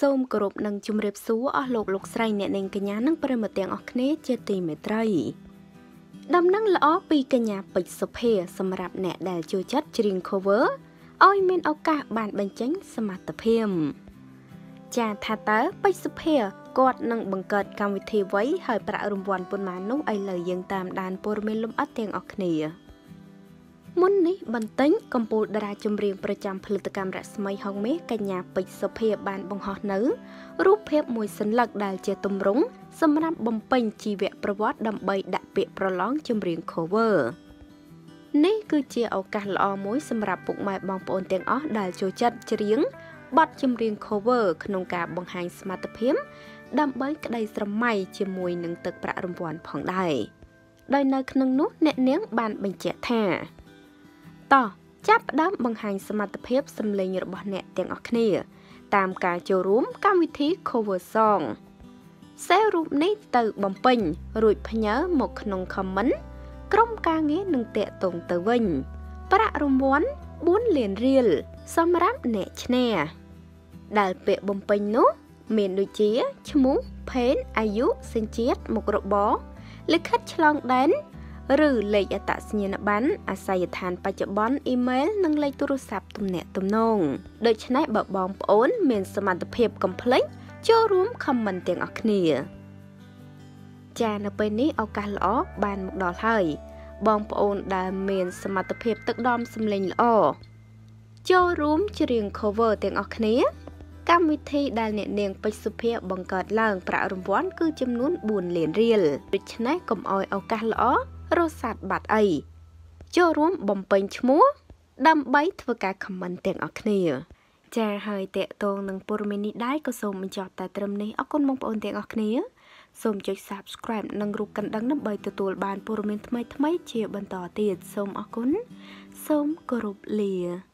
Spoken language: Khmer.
សូមគោរពនិងជម្រាបសួរអស់លោកលោកស្រីអ្នកនាងកញ្ញានិងប្រិមត្តទាំងអស់គ្នាជាទីមេត្រីដំណឹងល្អពីកញ្ញាពេជ្រសុភាសម្រាប់អ្នកដែលចូលចិត្តច្រៀង cover ឲ្យមានឱកាសបានបញ្ចេញសមត្ថភាពចាថាតើពេជ្រសុភាគាត់នឹងបង្កើតកម្មវិធីអ្វីហើយប្រាក់រង្វាន់ប៉ុន្មាននោះឥឡូវយើងតាមដានព័ត៌មានលម្អិតទាំងអស់គ្នា មុននេះបន្ទិញកម្ពុជាតារាចម្រៀងប្រចាំផលិតកម្មរស្មីហងមាសកញ្ញាពេជ្រសុភាបានបង្ហោះនៅរូបភាពមួយសន្លឹកដែលជាទម្រង់សម្រាប់បំពេញជីវប្រវត្តិដើម្បីដាក់ពាក្យប្រឡងចម្រៀង cover នេះគឺជាឱកាសល្អមួយសម្រាប់ពុកម៉ែបងប្អូនទាំងអស់ដែលចូលចិត្តច្រៀងបទចម្រៀង cover ក្នុងការបង្ហាញសមត្ថភាពដើម្បីក្តីស្រមៃជាមួយនឹងទឹកប្រាក់រង្វាន់ផងដែរដោយនៅក្នុងនោះអ្នកនាងបានបញ្ជាក់ថា តោះចាប់ផ្ដើមបង្ហាញសមត្ថភាពសម្លេងរបស់អ្នកទាំងអស់គ្នា តាមការចូលរួមកម្មវិធី cover song សេរូបនេះទៅបំពេញ រួចផ្ញើមកក្នុង comment ក្រុមការងារនឹងតាក់ទងទៅវិញ ប្រាក់រង្វាន់4លានរៀលសម្រាប់អ្នកឈ្នះដែលពាក្យបំពេញនោះ មានដូចជាឈ្មោះភេនអាយុសញ្ជាតិមុខរបរលិខិតឆ្លងដែន ឬលេខអត្តសញ្ញាណប័ណ្ណអាស័យដ្ឋានបច្ចុប្បន្នអ៊ីមែលនិងលេខទូរស័ព្ទទំនាក់ទំនងដូច្នេះបើបងប្អូន មានសមត្ថភាពកុំភ្លេចចូលរួមខមមិនទាំងអស់គ្នាចានៅពេលនេះឱកាសល្អបានមកដល់ហើយបងប្អូនដែលមានសមត្ថភាពទឹកដមសម្លេងល្អចូលរួមច្រៀង cover ទាំងអស់គ្នា កម្មវិធីដែលអ្នកនាងពេជ្រសុភាបង្កើតឡើងប្រាក់រង្វាន់គឺចំនួន4លានរៀលដូច្នេះកុំអោយឱកាសល្អ រសាត់បាត់អីចូលរួមបំពេញឈ្មោះដើម្បីធ្វើការខមមិនទាំងអស់គ្នាចាហើយតេតងនឹងព័ត៌មាននេះដែរក៏សូមបញ្ចប់តែត្រឹមនេះអរគុណបងប្អូនទាំងអស់គ្នាសូមចុច Subscribe និងរូបកណ្ដឹងដើម្បីទទួលបានព័ត៌មានថ្មីៗជាបន្តទៀតសូមអរគុណសូមគោរពលា